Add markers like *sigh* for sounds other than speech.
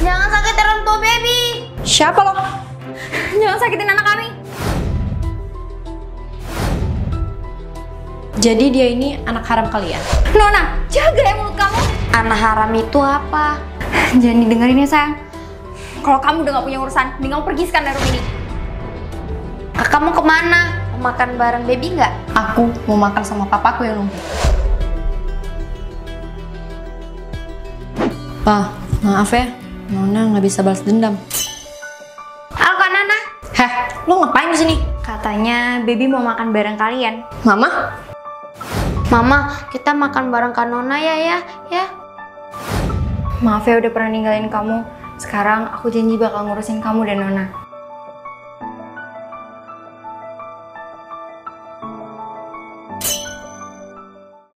Jangan sakitin orang tua baby. Siapa lo? *laughs* Jangan sakitin anak kami. Jadi dia ini anak haram kalian. Nona, jaga ya mulut kamu. Anak haram itu apa? *laughs* Jangan didengerin ya sayang. Kalau kamu udah gak punya urusan, mending kamu pergi sekarang dari rumah ini. Kamu ke mana? Mau makan bareng baby nggak? Aku mau makan sama papaku yang nunggu. Pa, maaf ya. Nona nggak bisa balas dendam. Halo Kak Nana. Heh, lo ngapain di sini? Katanya baby mau makan bareng kalian. Mama? Mama, kita makan bareng Kak Nona ya ya, ya. Maaf ya udah pernah ninggalin kamu. Sekarang aku janji bakal ngurusin kamu dan Nona.